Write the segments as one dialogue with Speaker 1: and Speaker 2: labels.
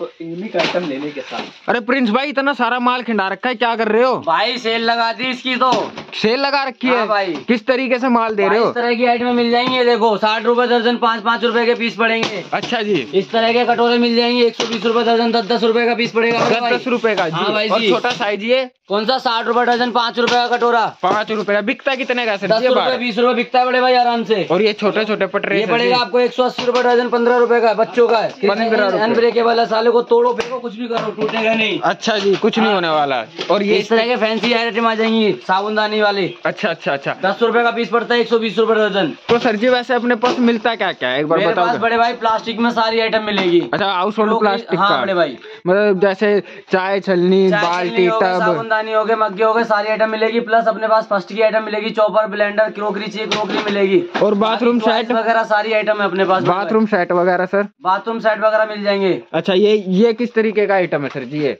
Speaker 1: आपको unique item लेने के साथ।
Speaker 2: अरे प्रिंस भाई इतना सारा माल खिंडा रखा है क्या कर रहे हो?
Speaker 1: भाई सेल लगा दी इसकी तो।
Speaker 2: सेल लगा रखी
Speaker 1: हाँ।
Speaker 2: है
Speaker 1: भाई।
Speaker 2: किस तरीके से माल दे रहे हो?
Speaker 1: इस तरह की आइटम मिल जाएँगे देखो साठ रुपए दर्जन पाँच पाँच रूपए के पीस पड़ेंगे।
Speaker 2: अच्छा जी।
Speaker 1: इस तरह के कटोरे मिल जाएँगे एक सौ बीस रूपए दर्जन दस दस रूपए का पीस पड़ेगा
Speaker 2: दस दस रुपए का
Speaker 1: हाँ
Speaker 2: जी
Speaker 1: भाई
Speaker 2: और
Speaker 1: जी।
Speaker 2: छोटा साइज़ ये?
Speaker 1: कौन सा? साठ रूपए दर्जन पाँच रुपए का कटोरा।
Speaker 2: पाँच रुपए का। बिकता कितने का सर?
Speaker 1: दस रुपए? बीस रूपए बिकता है बड़े भाई आराम से।
Speaker 2: और ये छोटे छोटे पटरे
Speaker 1: ये पड़ेगा आपको एक सौ अस्सी रूपए दर्जन पंद्रह रूपए का बच्चों का। है
Speaker 2: 15 रुपए।
Speaker 1: अनब्रेकेबल है साले को तोड़ो फेंको कुछ भी करो टूटेगा नहीं।
Speaker 2: अच्छा जी कुछ नहीं होने वाला। और ये
Speaker 1: इस तरह के फैंसी आइटम आ जाएँगी साबुनदानी वाले।
Speaker 2: अच्छा अच्छा अच्छा।
Speaker 1: दस रुपए का पीस पड़ता है एक सौ बीस रूपए दर्जन।
Speaker 2: तो सर जी वैसे अपने पास मिलता क्या क्या? एक बार बताओ
Speaker 1: बड़े भाई प्लास्टिक में सारी आइटम मिलेगी।
Speaker 2: अच्छा हाउस होल्ड प्लास्टिक
Speaker 1: हाँ
Speaker 2: का।
Speaker 1: बड़े भाई।
Speaker 2: मतलब जैसे चाय छलनी बाल्टी टब।
Speaker 1: साबुनदानी हो गए मग्गे हो गए सारी आइटम मिलेगी। प्लस अपने पास फ़र्स्ट की आइटम मिलेगी चॉपर ब्लेंडर क्रोकरी चाहिए क्रोकरी मिलेगी।
Speaker 2: और बाथरूम सेट
Speaker 1: वगैरह सारी आइटम है अपने पास
Speaker 2: बाथरूम सेट वगैरह सर
Speaker 1: बाथरूम सेट वगैरह मिल जाएँगे।
Speaker 2: अच्छा ये ये किस तरीके का आइटम है सर जी ये?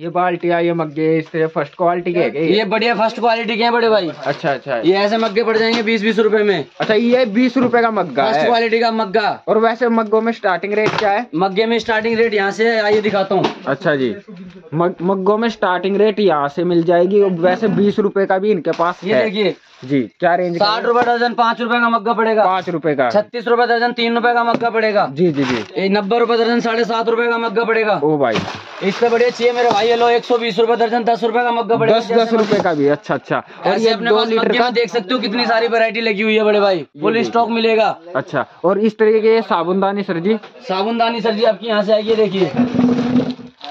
Speaker 2: ये बाल्टिया ये मग्गे इस तरह फ़र्स्ट क्वालिटी के है ये?
Speaker 1: ये बढ़िया फ़र्स्ट क्वालिटी के हैं बड़े भाई।
Speaker 2: अच्छा अच्छा।
Speaker 1: ये ऐसे मग्गे पड़ जाएँगे बीस बीस रुपए में।
Speaker 2: अच्छा ये बीस रुपए का मग्गा
Speaker 1: फ़र्स्ट क्वालिटी का मग्गा।
Speaker 2: और वैसे मग्गों में स्टार्टिंग रेट क्या है?
Speaker 1: मग्गे में स्टार्टिंग रेट यहाँ से है, आइए दिखाता हूँ।
Speaker 2: अच्छा जी। मग, मग्गों में स्टार्टिंग रेट यहाँ से मिल जाएगी वैसे बीस रूपए का भी इनके पास
Speaker 1: ये देखिए
Speaker 2: जी क्या रेंज
Speaker 1: साठ रुपए दर्जन पाँच रुपए का मग्गा पड़ेगा।
Speaker 2: पाँच रुपए का।
Speaker 1: छत्तीस रुपए दर्जन तीन रुपए का मग्गा पड़ेगा।
Speaker 2: जी जी जी।
Speaker 1: ये नब्बे रुपए दर्जन साढ़े सात रुपए का मग्गा पड़ेगा।
Speaker 2: ओ भाई।
Speaker 1: इससे बढ़िया चाहिए मेरे भाई लो एक सौ बीस रुपए दर्जन दस रुपए का मग्गा पड़ेगा।
Speaker 2: दस दस रुपए का भी अच्छा अच्छा। और ये
Speaker 1: अपने
Speaker 2: दो लीटर का
Speaker 1: देख सकते हो कितनी सारी वैरायटी लगी हुई है बड़े भाई। फुल स्टॉक मिलेगा।
Speaker 2: अच्छा और इस तरीके के साबुनदानी सर जी?
Speaker 1: साबुनदानी सर जी आपकी यहाँ से आइए देखिए।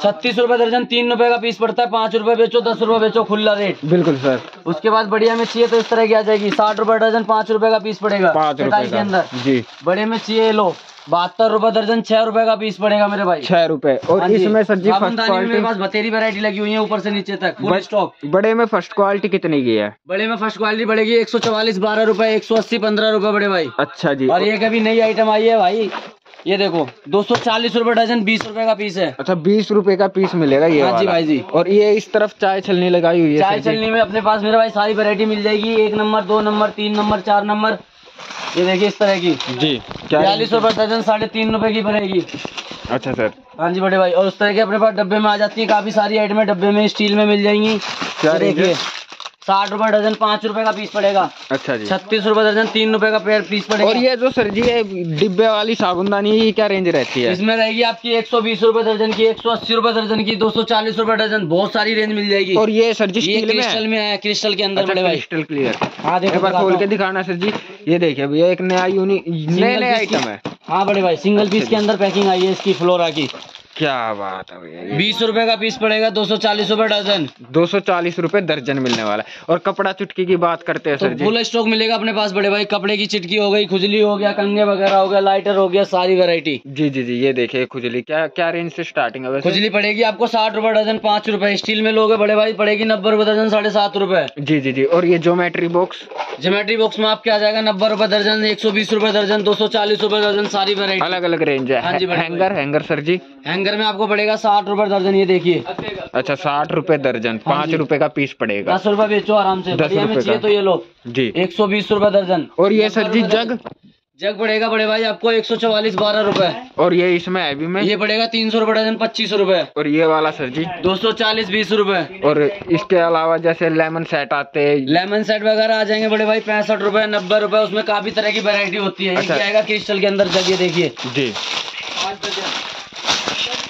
Speaker 1: छत्तीस रुपए दर्जन तीन रुपए का पीस पड़ता है पाँच रुपए बेचो दस रुपए बेचो खुला रेट
Speaker 2: बिल्कुल सर
Speaker 1: उसके बाद बढ़िया में चाहिए तो इस तरह की आ जाएगी। साठ रुपए दर्जन पाँच रुपए का पीस पड़ेगा।
Speaker 2: पाँच रुपए
Speaker 1: के अंदर।
Speaker 2: जी।
Speaker 1: बड़े में चाहिए लो। बहत्तर रुपए दर्जन छह रुपए का पीस पड़ेगा मेरे भाई।
Speaker 2: छह रुपए। और
Speaker 1: हाँ।
Speaker 2: इसमें सर जी फ़र्स्ट
Speaker 1: में मेरे पास बतेरी वैरायटी लगी हुई है ऊपर से नीचे तक फुल स्टॉक
Speaker 2: बड़े में फ़र्स्ट क्वालिटी कितने की है?
Speaker 1: बड़े में फ़र्स्ट क्वालिटी पड़ेगी एक सौ चवालीस बारह रुपए एक सौ अस्सी पंद्रह रुपए बड़े भाई।
Speaker 2: अच्छा जी।
Speaker 1: और ये कभी नई आइटम आई है भाई। ये देखो दो सौ चालीस रूपए डजन बीस रूपए का पीस है।
Speaker 2: अच्छा बीस रूपए का पीस मिलेगा ये
Speaker 1: हाँ जी भाई जी।
Speaker 2: और ये इस तरफ़ चाय छलनी लगाई हुई है
Speaker 1: चाय छलनी में अपने पास मेरे भाई सारी वैरायटी मिल जाएगी। एक नंबर दो नंबर तीन नंबर चार नंबर। ये देखिए इस तरह की।
Speaker 2: जी क्या
Speaker 1: बयालीस रुपए दर्जन साढ़े तीन रूपए की पड़ेगी
Speaker 2: अच्छा सर।
Speaker 1: हाँ जी बड़े भाई और उस तरह के अपने पास डब्बे में आ जाती है। काफ़ी सारी आइटमें डब्बे में स्टील में मिल जाएँगी।
Speaker 2: क्या?
Speaker 1: देखिए साठ रुपए डजन पाँच रुपए का पीस पड़ेगा।
Speaker 2: अच्छा जी।
Speaker 1: छत्तीस रुपए दर्जन तीन रुपए का पेड़ पीस पड़ेगा।
Speaker 2: और ये जो सर जी ये डिब्बे वाली साबुनदानी ये क्या रेंज रहती है?
Speaker 1: इसमें रहेगी आपकी एक सौ बीस रुपए दर्जन की एक सौ अस्सी रुपए दर्जन की दो सौ चालीस रुपए दर्जन बहुत सारी रेंज मिल जाएगी।
Speaker 2: और ये सर जी
Speaker 1: ये क्रिस्टल में है? क्रिस्टल के अंदर बड़े भाई।
Speaker 2: क्रिस्टल क्लियर
Speaker 1: हाँ देखो
Speaker 2: एक बार
Speaker 1: दिखाता
Speaker 2: खोल के दिखाना सर जी। ये देखिए भैया एक नया यूनिक
Speaker 1: सिंगल
Speaker 2: नए आइटम है।
Speaker 1: हाँ बड़े भाई सिंगल पीस के अंदर पैकिंग आई है इसकी फ्लोरा की।
Speaker 2: क्या बात है भैया
Speaker 1: बीस रुपए का पीस पड़ेगा दो सौ चालीस रूपए डजन।
Speaker 2: दो सौ चालीस रूपए दर्जन मिलने वाला है। और कपड़ा चुटकी की बात करते हैं
Speaker 1: तो
Speaker 2: सर जी।
Speaker 1: फुल स्टॉक मिलेगा अपने पास बड़े भाई। कपड़े की चिटकी हो गई खुजली हो गया कंगे वगैरह हो गया लाइटर हो गया सारी वेरायटी
Speaker 2: जी जी जी ये देखिए खुजली। क्या क्या रेंज से स्टार्टिंग है
Speaker 1: खुजली पड़ेगी आपको साठ रुपए डजन पाँच रुपए। स्टील में लोगे बड़े भाई पड़ेगी नब्बे रुपए दर्जन साढ़े सात रुपए।
Speaker 2: जी जी जी। और ये ज्योमेट्री बॉक्स
Speaker 1: ज्योमेट्री बॉक्स में आपके आ जाएगा नब्बे रूपए दर्जन एक सौ बीस रुपए दर्जन दो सौ चालीस रुपए दर्जन सारी वैरायटी
Speaker 2: अलग अलग रेंज है
Speaker 1: हाँ
Speaker 2: hanger hanger sir ji.
Speaker 1: Hanger में आपको पड़ेगा साठ रुपए दर्जन ये देखिए।
Speaker 2: अच्छा साठ रूपए दर्जन पाँच
Speaker 1: जी।
Speaker 2: रुपए का पीस पड़ेगा।
Speaker 1: दस रुपए बेचो आराम से
Speaker 2: दस रुपए
Speaker 1: तो ये लो।
Speaker 2: जी।
Speaker 1: एक सौ बीस रुपए दर्जन।
Speaker 2: और ये सर जी जग?
Speaker 1: जग पड़ेगा बड़े भाई आपको एक सौ चौवालीस बारह रूपए।
Speaker 2: और ये इसमें हैवी में?
Speaker 1: ये पड़ेगा तीन सौ रुपए दर्जन पच्चीस रूपए।
Speaker 2: और ये वाला सर जी?
Speaker 1: दो सौ चालीस बीस रूपए।
Speaker 2: और इसके अलावा जैसे लेमन सेट आते हैं।
Speaker 1: लेमन सेट वगैरह आ जाएँगे बड़े भाई पैंसठ रूपए नब्बे रूपए उसमें काफ़ी तरह की वेरायटी होती है।
Speaker 2: अच्छा।
Speaker 1: आएगा क्रिस्टल के अंदर जग ये देखिए।
Speaker 2: जी।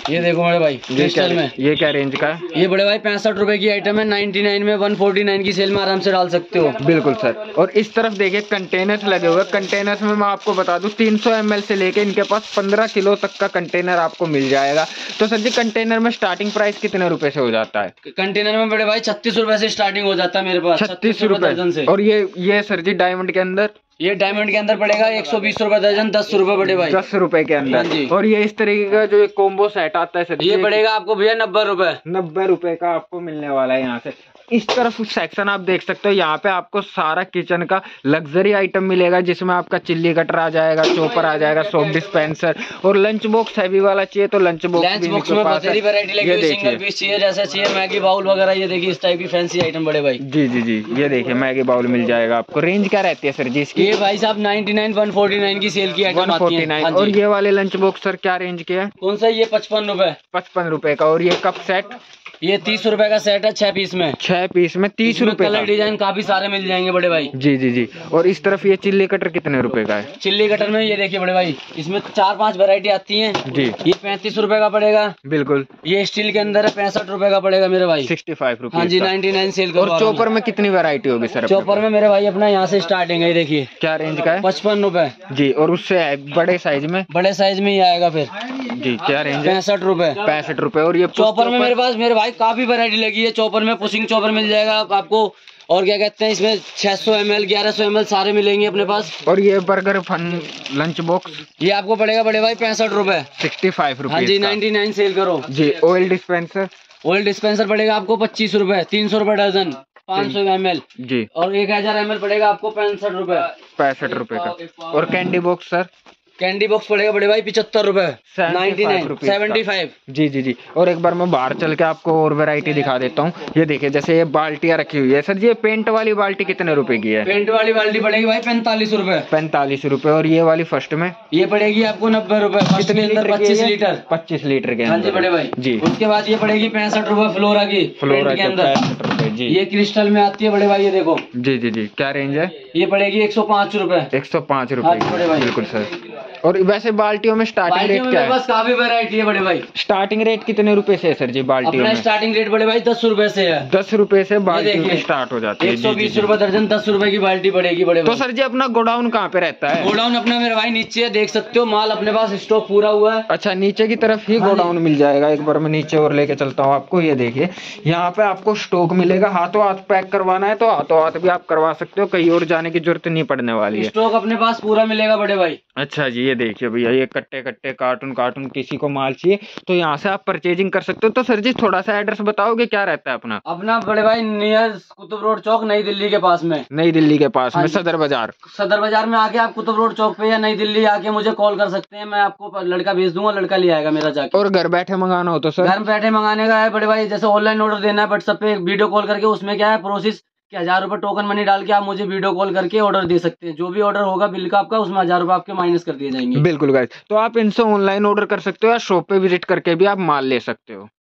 Speaker 1: ये देखो बड़े भाई
Speaker 2: ये क्या
Speaker 1: में।
Speaker 2: ये क्या रेंज का?
Speaker 1: ये बड़े भाई पैंसठ रुपए की आइटम है 99 में 149 की सेल में आराम से डाल सकते हो।
Speaker 2: बिल्कुल सर। और इस तरफ़ देखिए कंटेनर्स लगे हुए कंटेनर्स में मैं आपको बता दूँ 300 ml से लेके इनके पास 15 किलो तक का कंटेनर आपको मिल जाएगा। तो सर जी कंटेनर में स्टार्टिंग प्राइस कितने रुपए से हो जाता है?
Speaker 1: कंटेनर में बड़े भाई छत्तीस रुपए से स्टार्टिंग हो जाता है मेरे पास
Speaker 2: छत्तीस
Speaker 1: से
Speaker 2: रुपए और ये ये सर जी डायमंड के अंदर?
Speaker 1: ये डायमंड के अंदर पड़ेगा एक सौ बीस रूपए दर्जन दस रूपए बड़े भाई।
Speaker 2: दस रूपए के
Speaker 1: हाँ।
Speaker 2: अंदर और ये इस तरीके का जो एक कॉम्बो सेट आता है सर
Speaker 1: ये पड़ेगा आपको भैया नब्बे रूपए।
Speaker 2: नब्बे रूपए का आपको मिलने वाला है यहाँ से। इस तरफ़ सेक्शन आप देख सकते हो। यहाँ पे आपको सारा किचन का लग्जरी आइटम मिलेगा जिसमें आपका चिल्ली कटर आ जाएगा चोपर आ जाएगा सोप डिस्पेंसर और लंच बॉक्स हैवी वाला चाहिए तो लंच बॉक्स
Speaker 1: में। वैरायटी लगी सिंगल पीस चाहिए जैसे चाहिए मैगी बाउल वगैरह ये देखिए इस टाइप की फैंसी आइटम बड़े भाई।
Speaker 2: जी जी जी ये देखिए मैगी बाउल मिल जाएगा आपको। रेंज क्या रहती है सर जी इसकी?
Speaker 1: ये भाई साहब 99 149 की सेल की आइटम आती है। हाँ
Speaker 2: और ये वाले लंच बॉक्स सर क्या रेंज के है?
Speaker 1: कौन सा? ये पचपन रूपए।
Speaker 2: पचपन रुपए का। और ये कप सेट
Speaker 1: ये तीस रुपए का सेट है छह पीस में।
Speaker 2: छह पीस में तीस रुपए
Speaker 1: कलर डिज़ाइन काफ़ी सारे मिल जाएँगे बड़े भाई।
Speaker 2: जी जी जी। और इस तरफ़ ये चिल्ली कटर कितने रुपए का है?
Speaker 1: चिल्ली कटर में ये देखिए बड़े भाई इसमें चार पाँच वैरायटी आती हैं।
Speaker 2: जी।
Speaker 1: ये पैंतीस रुपए का पड़ेगा।
Speaker 2: बिल्कुल।
Speaker 1: ये स्टील के अंदर है पैंसठ रुपए का पड़ेगा मेरे भाई।
Speaker 2: सिक्सटी फाइव
Speaker 1: हाँ जी नाइनटी नाइन सेल
Speaker 2: और चोपर में कितनी वेरायटी होगी सर
Speaker 1: चौपर में मेरे भाई अपना यहाँ से स्टार्टिंग है देखिए।
Speaker 2: क्या रेंज का है?
Speaker 1: पचपन रूपए।
Speaker 2: जी और उससे बड़े साइज़ में?
Speaker 1: बड़े साइज़ में ही आएगा फिर।
Speaker 2: जी क्या रेंज
Speaker 1: पैंसठ रूपए।
Speaker 2: पैंसठ रूपए। और ये
Speaker 1: चॉपर में मेरे पास मेरे भाई काफ़ी वैरायटी लगी है चॉपर में। पुशिंग चॉपर मिल जाएगा आपको। और क्या कहते हैं इसमें 600 एम एल ग्यारह सौ एम एल सारे मिलेंगे अपने पास।
Speaker 2: और ये बर्गर फन लंच बॉक्स
Speaker 1: ये आपको पड़ेगा बड़े भाई पैंसठ रुपए।
Speaker 2: सिक्सटी फाइव
Speaker 1: हाँ जी नाइनटी नाइन सेल करो।
Speaker 2: जी ऑयल डिस्पेंसर
Speaker 1: ऑयल डिस्पेंसर पड़ेगा आपको पच्चीस रुपए तीन सौ रुपए डजन पाँच सौ एम एल
Speaker 2: जी।
Speaker 1: और एक हज़ार एम एल पड़ेगा आपको पैंसठ रुपए।
Speaker 2: पैंसठ रुपए का। और candy box sir
Speaker 1: candy box पड़ेगा बड़े भाई पिछहत्तर रूपए। नाइनटी नाइन सेवेंटी फाइव
Speaker 2: जी जी जी। और एक बार मैं बाहर चल के आपको और वैरायटी दिखा देता हूँ। ये देखिए जैसे ये बाल्टियाँ रखी हुई है। सर ये पेंट वाली बाल्टी कितने रुपए की है?
Speaker 1: पेंट वाली बाल्टी पड़ेगी भाई पैंतालीस रुपए।
Speaker 2: पैंतालीस रूपए। और ये वाली फ़र्स्ट में?
Speaker 1: ये पड़ेगी आपको नब्बे रुपए। अंदर पच्चीस लीटर।
Speaker 2: पच्चीस लीटर के
Speaker 1: हाँ जी
Speaker 2: अंदर।
Speaker 1: बड़े भाई।
Speaker 2: जी।
Speaker 1: उसके बाद ये पड़ेगी पैंसठ रूपए फ्लोरा की
Speaker 2: फ्लोरा
Speaker 1: के अंदर।
Speaker 2: पैंसठ रुपए जी।
Speaker 1: ये क्रिस्टल में आती है बड़े भाई ये देखो।
Speaker 2: जी जी जी। क्या रेंज है?
Speaker 1: ये पड़ेगी एक सौ पाँच रूपए।
Speaker 2: एक सौ पाँच
Speaker 1: हाँ बड़े भाई।
Speaker 2: बिल्कुल सर। और वैसे बाल्टियों में स्टार्टिंग रेट क्या है?
Speaker 1: काफ़ी वैरायटी है बड़े भाई।
Speaker 2: स्टार्टिंग रेट कितने रुपए से है सर जी बाल्टियों
Speaker 1: अपना
Speaker 2: में?
Speaker 1: स्टार्टिंग रेट बड़े भाई दस रुपए से है।
Speaker 2: दस रुपए से बाल्टी स्टार्ट हो जाती है।
Speaker 1: एक सौ बीस। रुपए दर्जन दस रुपए की बाल्टी पड़ेगी बड़े
Speaker 2: तो सर जी अपना गोडाउन कहाँ पे रहता है?
Speaker 1: गोडाउन अपना मेरे भाई नीचे है देख सकते हो माल अपने पास स्टॉक पूरा हुआ है।
Speaker 2: अच्छा नीचे की तरफ़ ही
Speaker 1: हाँ
Speaker 2: गोडाउन मिल जाएगा। एक बार मैं नीचे और लेके चलता हूँ आपको ये देखिए। यहाँ पे आपको स्टॉक मिलेगा। हाथों हाथ पैक करवाना है तो हाथों हाथ भी आप करवा सकते हो। कहीं और जाने की ज़रूरत नहीं पड़ने वाली है।
Speaker 1: स्टॉक अपने पास पूरा मिलेगा बड़े भाई।
Speaker 2: अच्छा जी ये देखिए भैया ये कट्टे कट्टे कार्टून कार्टून किसी को माल चाहिए तो यहाँ से आप परचेजिंग कर सकते हो। तो सर जी थोड़ा सा एड्रेस बताओगे क्या रहता है अपना?
Speaker 1: अपना बड़े भाई नियर कुतुब रोड चौक नई दिल्ली के पास में।
Speaker 2: नई दिल्ली के पास
Speaker 1: हाँ
Speaker 2: में सदर बाज़ार।
Speaker 1: सदर बाज़ार में आके आप कुतुब रोड चौक पे या नई दिल्ली आके मुझे कॉल कर सकते हैं मैं आपको लड़का भेज दूँगा लड़का ले आएगा मेरा जाके।
Speaker 2: और घर बैठे मंगाना हो तो सर?
Speaker 1: घर बैठे मंगाने का है बड़े भाई जैसे ऑनलाइन ऑर्डर देना है व्हाट्सएप पे वीडियो कॉल करके उसमें क्या है प्रोसेस कि हज़ार रुपये टोकन मनी डाल के आप मुझे वीडियो कॉल करके ऑर्डर दे सकते हैं। जो भी ऑर्डर होगा बिल का आपका, उसमें हज़ार रुपये आपके माइनस कर दिए जाएँगे।
Speaker 2: बिल्कुल गाइस तो आप इनसे ऑनलाइन ऑर्डर कर सकते हो या शॉप पे विज़िट करके भी आप माल ले सकते हो।